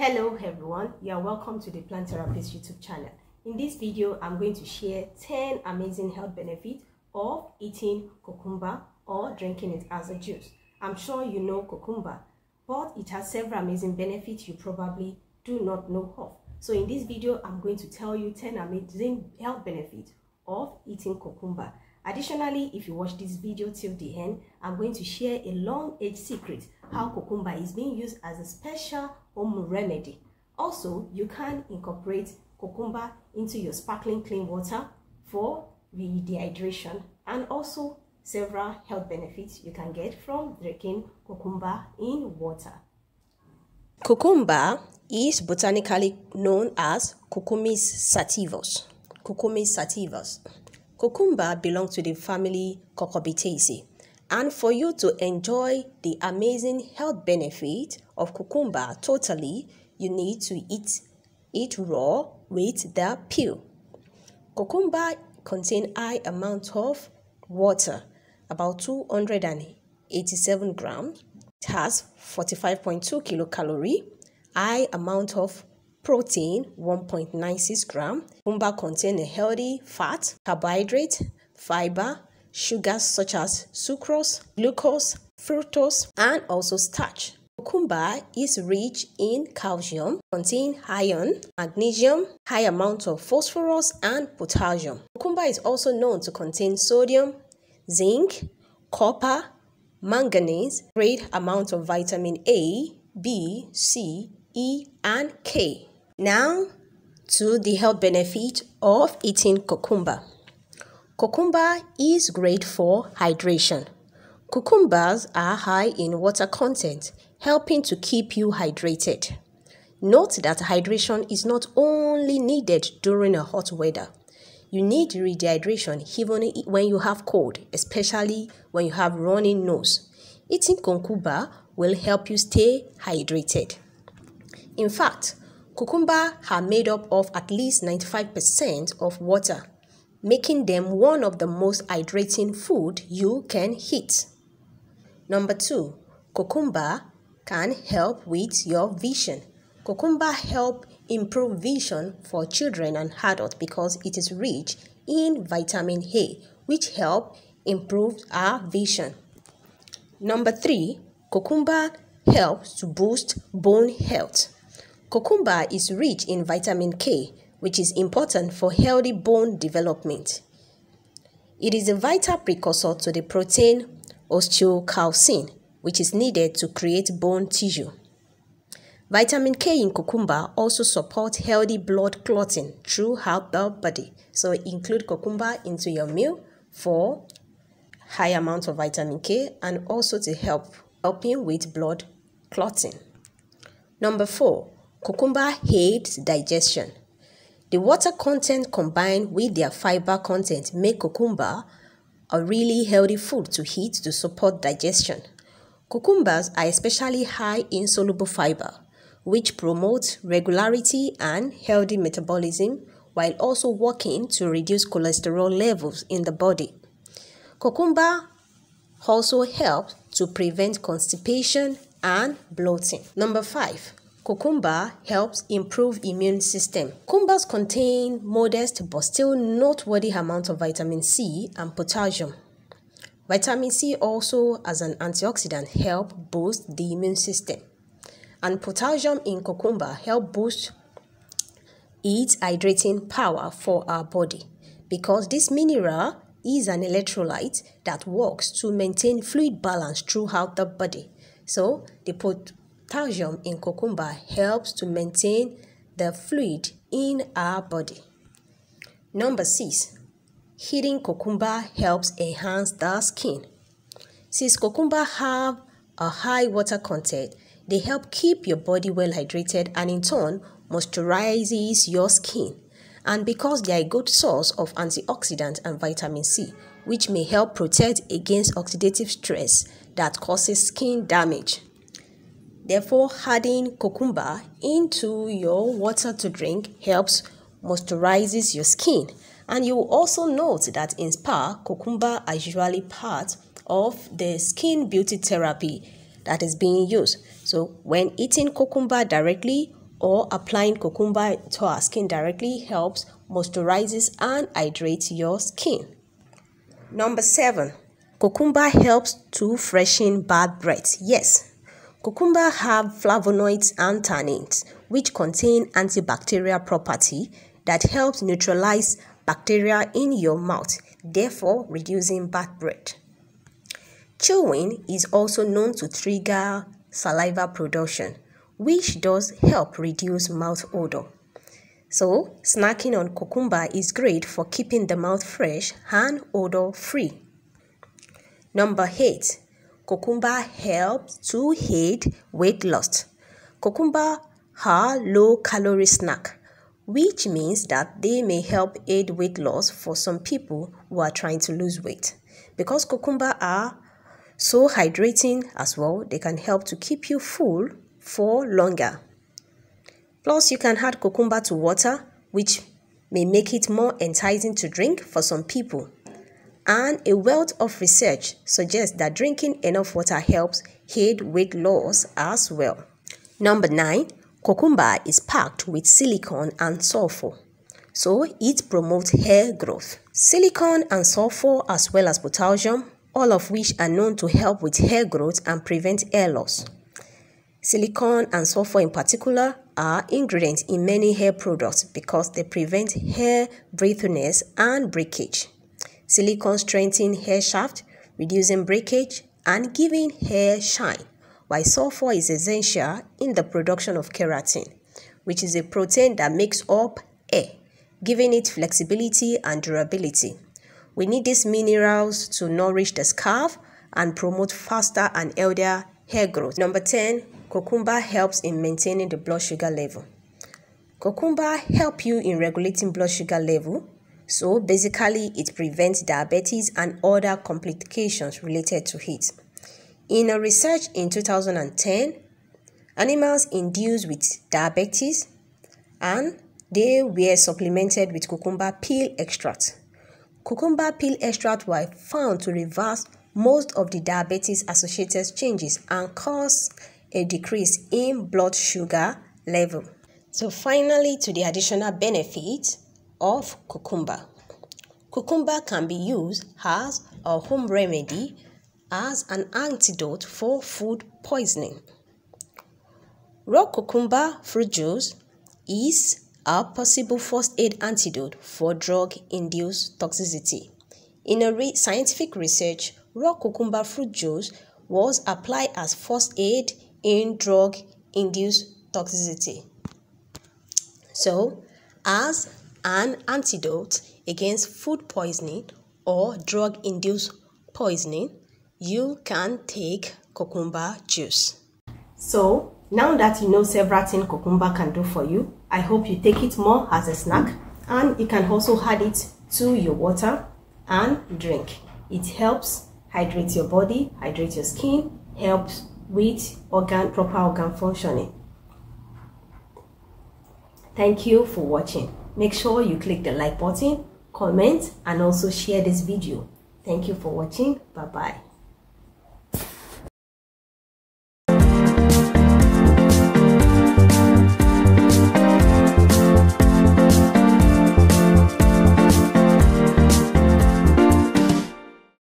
Hello everyone, you are welcome to the Plant Therapist YouTube channel. In this video, I'm going to share 10 amazing health benefits of eating cucumber or drinking it as a juice. I'm sure you know cucumber, but it has several amazing benefits you probably do not know of. So in this video, I'm going to tell you 10 amazing health benefits of eating cucumber. Additionally, if you watch this video till the end, I'm going to share a long age secret how cucumber is being used as a special home remedy. Also, you can incorporate cucumber into your sparkling clean water for dehydration and also several health benefits you can get from drinking cucumber in water. Cucumber is botanically known as Cucumis sativus. Cucumis sativus. Cucumber belongs to the family Cucurbitaceae. And for you to enjoy the amazing health benefit of cucumber totally, you need to eat it raw with the peel. Cucumber contain high amount of water, about 287 grams. It has 45.2 kilocalorie, high amount of protein 1.96 gram. Cucumber contain a healthy fat, carbohydrate, fiber, sugars such as sucrose, glucose, fructose, and also starch. Cucumber is rich in calcium, contain iron, magnesium, high amounts of phosphorus, and potassium. Cucumber is also known to contain sodium, zinc, copper, manganese, great amount of vitamin A, B, C, E, and K. Now to the health benefit of eating cucumber. Cucumber is great for hydration. Cucumbers are high in water content, helping to keep you hydrated. Note that hydration is not only needed during a hot weather. You need rehydration even when you have cold, especially when you have running nose. Eating cucumber will help you stay hydrated. In fact, Cucumber are made up of at least 95% of water, making them one of the most hydrating food you can eat. Number 2. Cucumber can help with your vision. Cucumber help improve vision for children and adults because it is rich in vitamin A, which help improve our vision. Number 3. Cucumber helps to boost bone health. Cucumber is rich in vitamin K, which is important for healthy bone development. It is a vital precursor to the protein osteocalcin, which is needed to create bone tissue. Vitamin K in cucumber also supports healthy blood clotting throughout the body. So include cucumber into your meal for high amount of vitamin K and also to help helping with blood clotting. Number 4. Cucumber aids digestion. The water content combined with their fiber content make cucumber a really healthy food to eat to support digestion. Cucumbers are especially high in soluble fiber, which promotes regularity and healthy metabolism while also working to reduce cholesterol levels in the body. Cucumber also helps to prevent constipation and bloating. Number 5. Cucumber helps improve immune system. Cucumbers contain modest but still noteworthy amount of vitamin C and potassium. Vitamin C also as an antioxidant help boost the immune system. And potassium in cucumber help boost its hydrating power for our body because this mineral is an electrolyte that works to maintain fluid balance throughout the body. So the pot potassium in cucumber helps to maintain the fluid in our body. Number 6. Eating cucumber helps enhance the skin. Since cucumber have a high water content, they help keep your body well hydrated and in turn moisturizes your skin. And because they are a good source of antioxidant and vitamin C, which may help protect against oxidative stress that causes skin damage. Therefore, adding cucumber into your water to drink helps moisturizes your skin. And you will also note that in spa, cucumber are usually part of the skin beauty therapy that is being used. So when eating cucumber directly or applying cucumber to our skin directly helps moisturizes and hydrates your skin. Number 7. Cucumber helps to freshen bad breath. Yes, cucumber have flavonoids and tannins which contain antibacterial property that helps neutralize bacteria in your mouth, therefore reducing bad breath. Chewing is also known to trigger saliva production, which does help reduce mouth odor. So, snacking on cucumber is great for keeping the mouth fresh and odor free. Number 8. Cucumber helps to aid weight loss. Cucumber are low calorie snack, which means that they may help aid weight loss for some people who are trying to lose weight. Because cucumber are so hydrating as well, they can help to keep you full for longer. Plus, you can add cucumber to water, which may make it more enticing to drink for some people. And a wealth of research suggests that drinking enough water helps aid weight loss as well. Number 9. Cucumber is packed with silicon and sulfur, so it promotes hair growth. Silicon and sulfur as well as potassium all of which are known to help with hair growth and prevent hair loss. Silicon and sulfur in particular are ingredients in many hair products because they prevent hair breathiness and breakage. Silicone strengthens hair shaft, reducing breakage and giving hair shine, while sulfur is essential in the production of keratin, which is a protein that makes up hair, giving it flexibility and durability. We need these minerals to nourish the scalp and promote faster and healthier hair growth. Number 10, cucumber helps in maintaining the blood sugar level. Cucumber help you in regulating blood sugar level. So basically it prevents diabetes and other complications related to it. In a research in 2010, animals induced with diabetes and they were supplemented with cucumber peel extract. Cucumber peel extract were found to reverse most of the diabetes associated changes and cause a decrease in blood sugar level. So finally to the additional benefits of cucumber. Cucumber can be used as a home remedy as an antidote for food poisoning. Raw cucumber fruit juice is a possible first aid antidote for drug-induced toxicity. In a re scientific research, raw cucumber fruit juice was applied as first aid in drug-induced toxicity. So, as an antidote against food poisoning or drug-induced poisoning, you can take cucumber juice. So, now that you know several things cucumber can do for you, I hope you take it more as a snack and you can also add it to your water and drink. It helps hydrate your body, hydrate your skin, helps with organ proper organ functioning. Thank you for watching. Make sure you click the like button, comment and also share this video. Thank you for watching. Bye-bye.